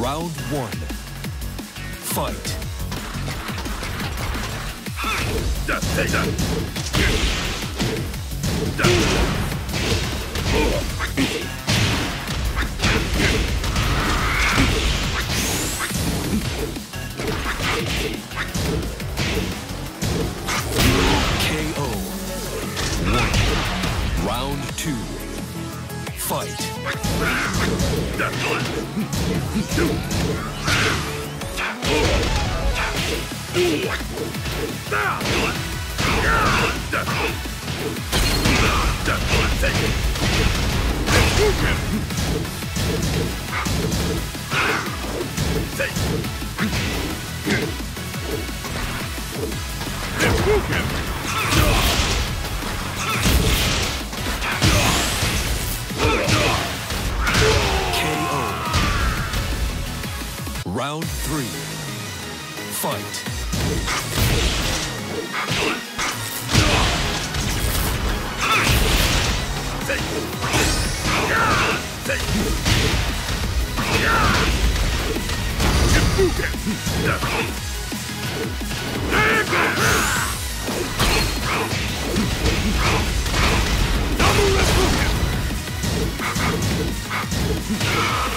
Round one. Fight. KO. One. Round two. Fight. KO. Round three. Fight.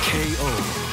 KO.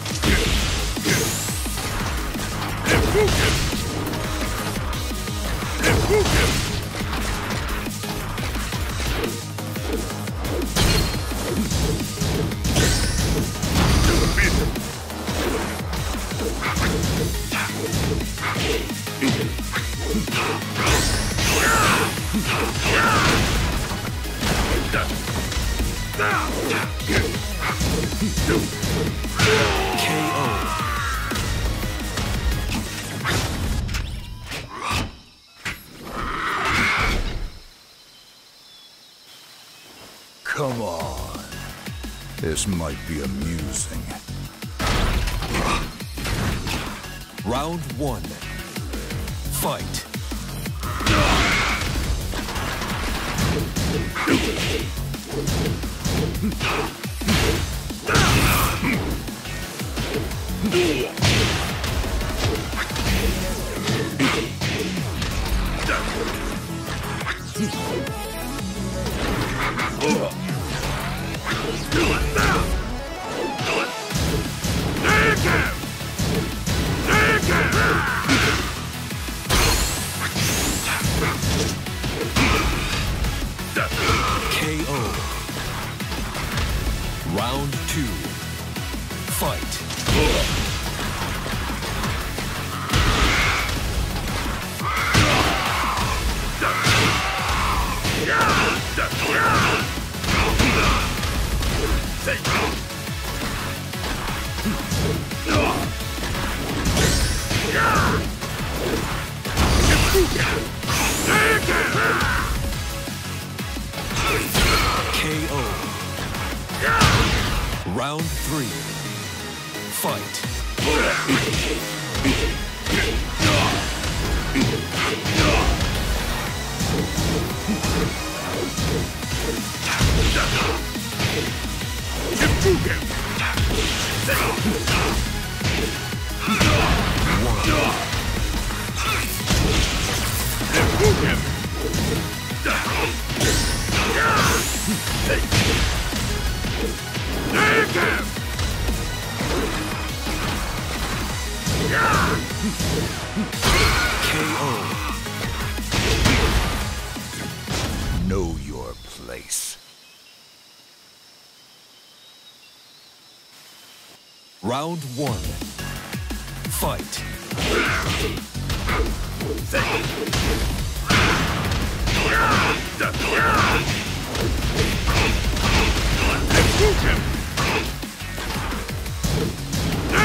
KO. Come on. This might be amusing. Round one. Fight. KO. KO. Know your place. Round one. Fight.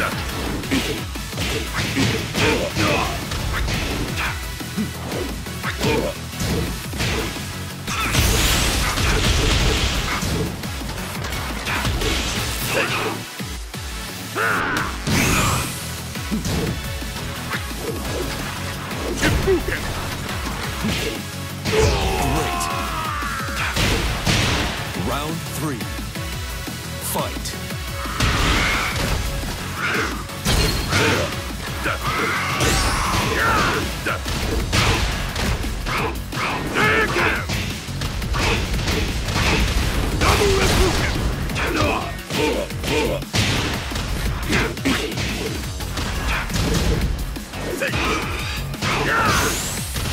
Great.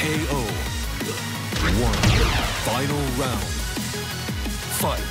KO. One. Final round. Fight.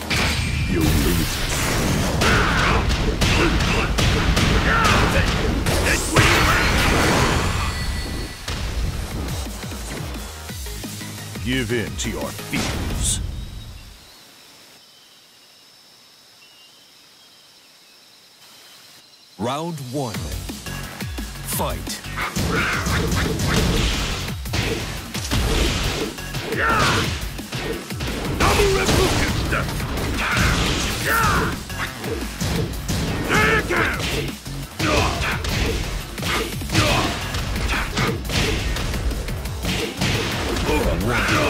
Give in to your fears. Round one. Fight. You lose.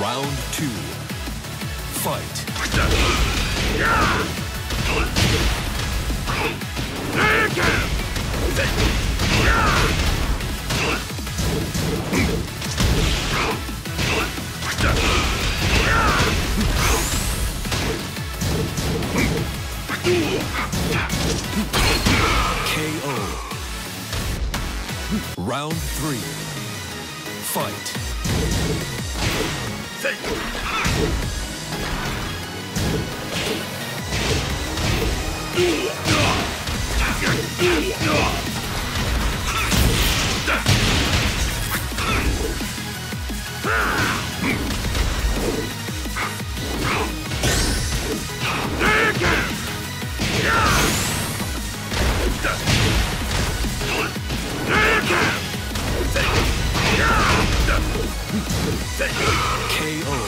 Round two. Fight. KO. Round three. Fight. KO.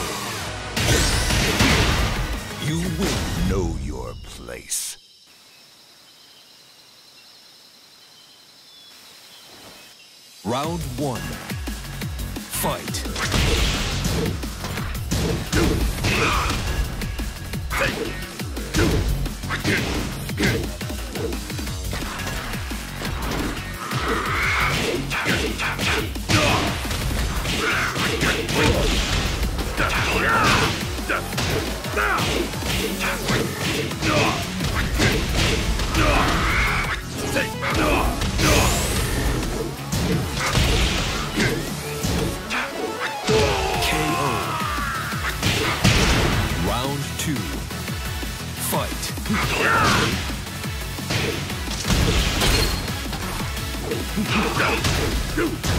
You win. Know your place. Round one. Fight. KO. KO.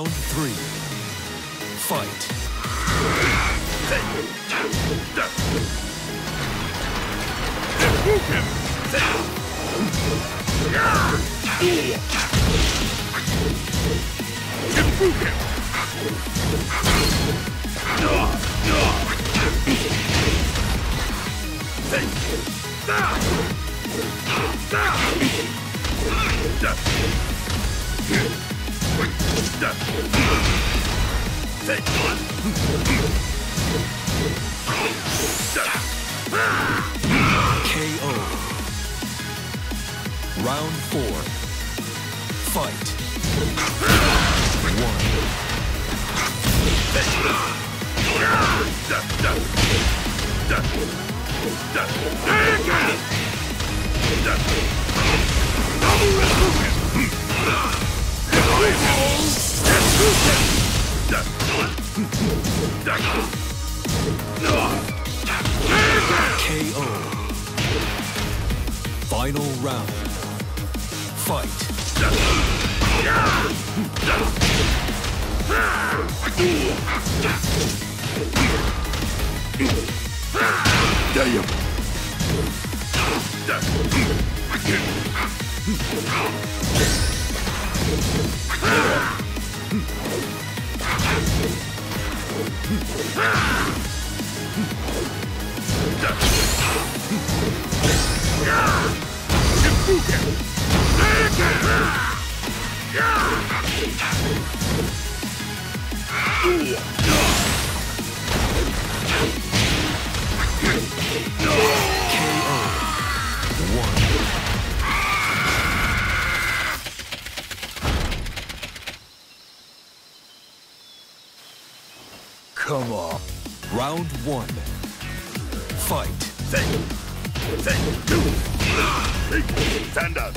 Round three. KO. Round four. Fight. One. KO. Final round. Fight. One. Come on. Round one. Fight. Stand up.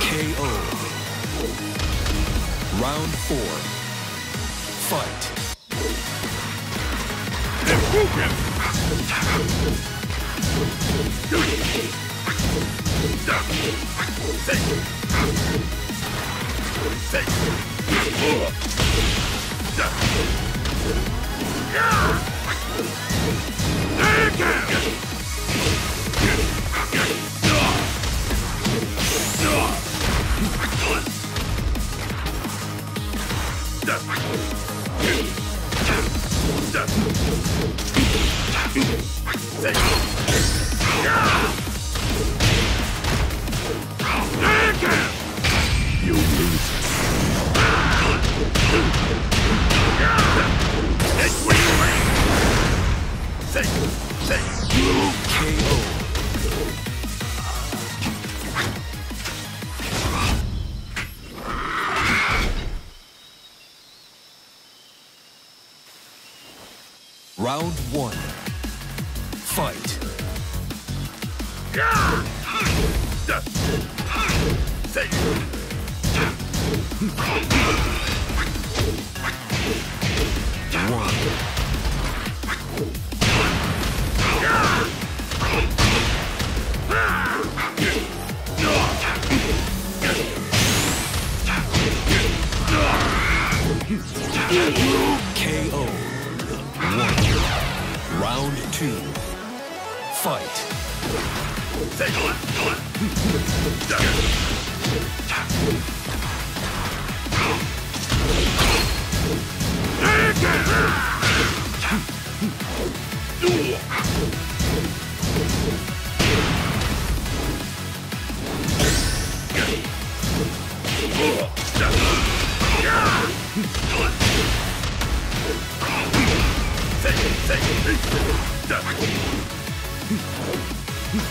KO. Round four. Fight. You Great.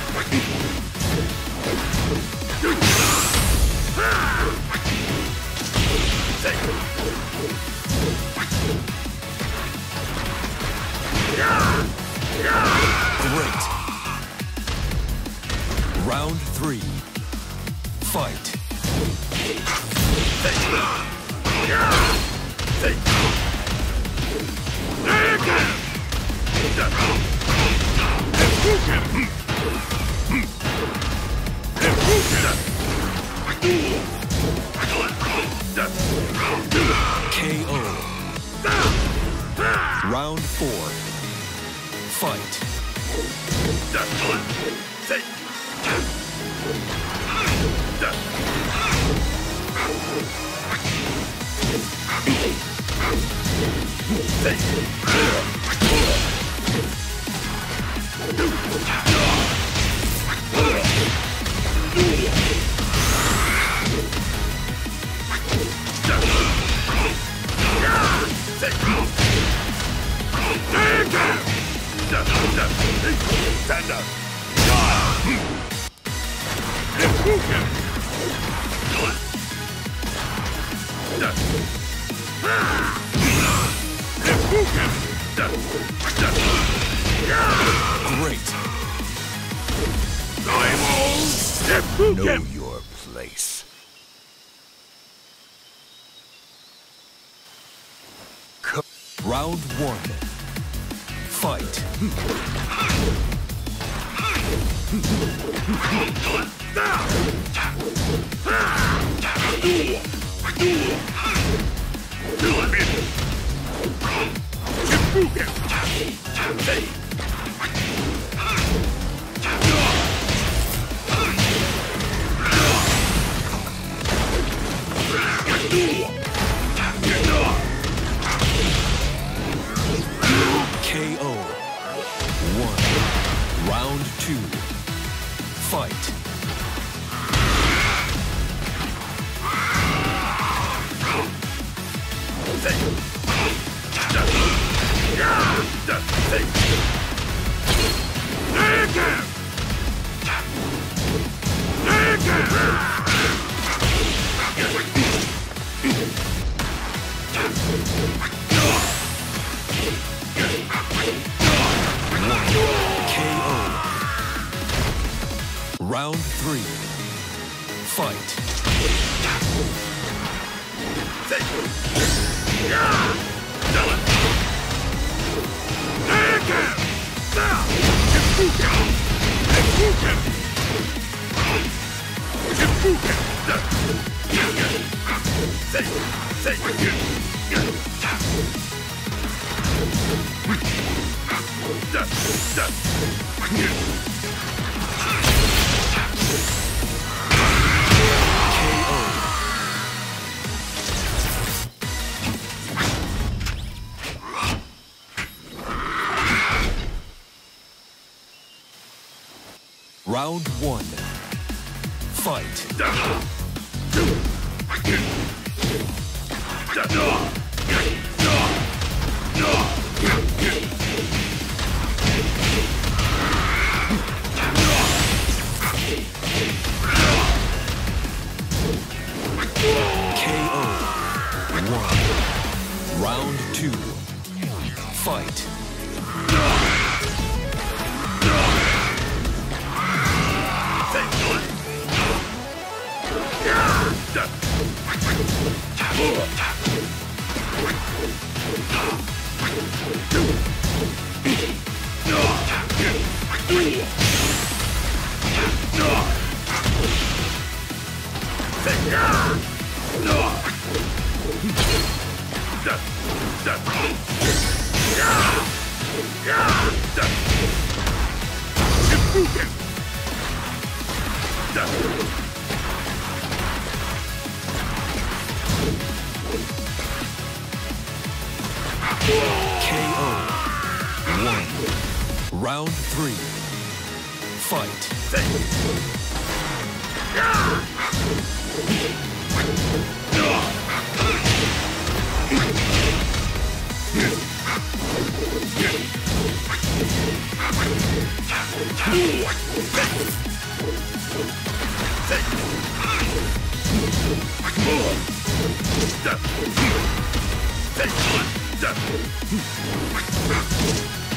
Round three. Fight. KO. Round four. Fight. Stand KO. One. Round two. Fight. Round three. Fight. Death! Death! Round one. Fight. One. Round three. Fight.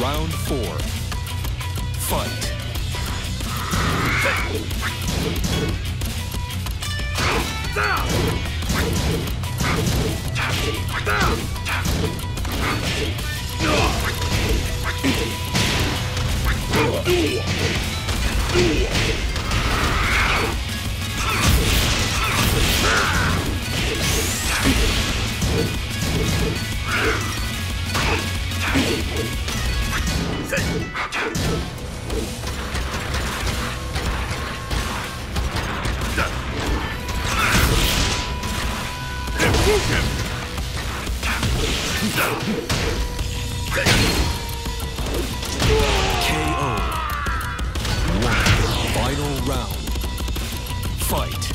Round four. Fight. Fight.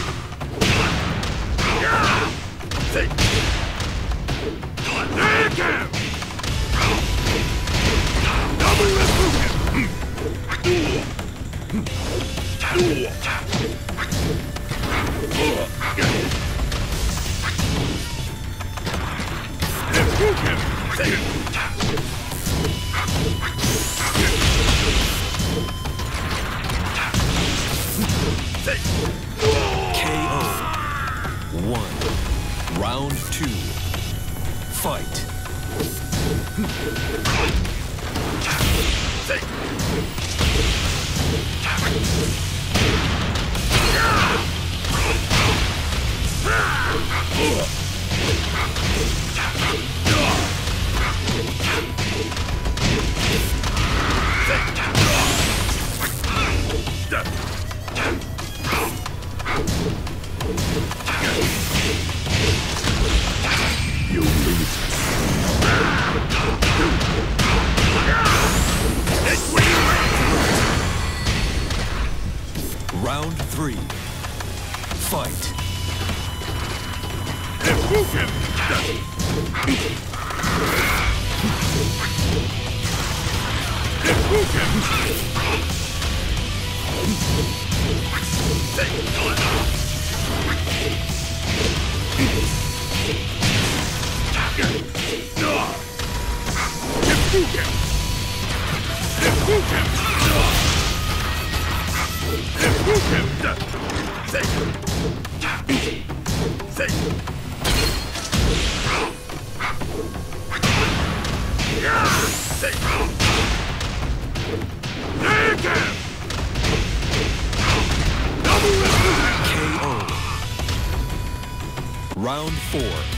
KO. Round two. Fight. Round four.